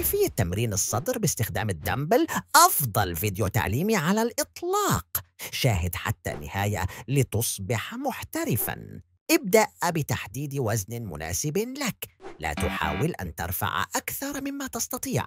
كيفية تمرين الصدر باستخدام الدمبل أفضل فيديو تعليمي على الإطلاق؟ شاهد حتى النهاية لتصبح محترفاً. ابدأ بتحديد وزن مناسب لك. لا تحاول أن ترفع أكثر مما تستطيع.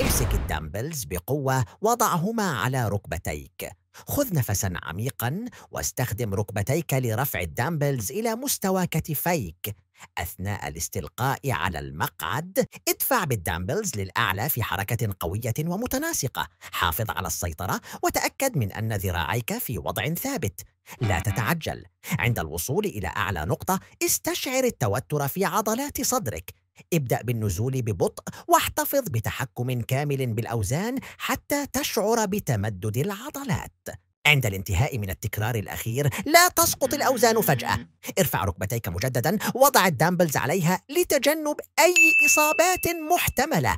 امسك ال dumbbells بقوة وضعهما على ركبتيك. خذ نفسا عميقا واستخدم ركبتيك لرفع ال dumbbells إلى مستوى كتفيك. أثناء الاستلقاء على المقعد ادفع بالدامبلز للأعلى في حركة قوية ومتناسقة. حافظ على السيطرة وتأكد من أن ذراعيك في وضع ثابت. لا تتعجل. عند الوصول إلى أعلى نقطة استشعر التوتر في عضلات صدرك. ابدأ بالنزول ببطء واحتفظ بتحكم كامل بالأوزان حتى تشعر بتمدد العضلات. عند الانتهاء من التكرار الأخير لا تسقط الأوزان فجأة. ارفع ركبتيك مجددا وضع ال dumbbells عليها لتجنب أي إصابات محتملة.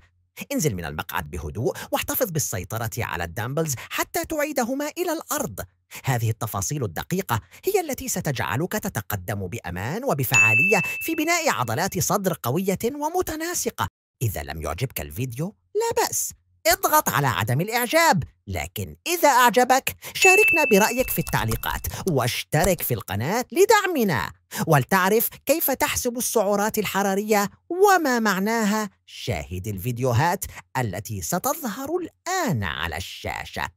انزل من المقعد بهدوء واحتفظ بالسيطرة على ال dumbbells حتى تعيدهما إلى الأرض. هذه التفاصيل الدقيقة هي التي ستجعلك تتقدم بأمان وبفعالية في بناء عضلات صدر قوية ومتناسقة. إذا لم يعجبك الفيديو لا بأس. اضغط على عدم الإعجاب. لكن إذا أعجبك شاركنا برأيك في التعليقات واشترك في القناة لدعمنا. ولتعرف كيف تحسب السعرات الحرارية وما معناها. شاهد الفيديوهات التي ستظهر الآن على الشاشة.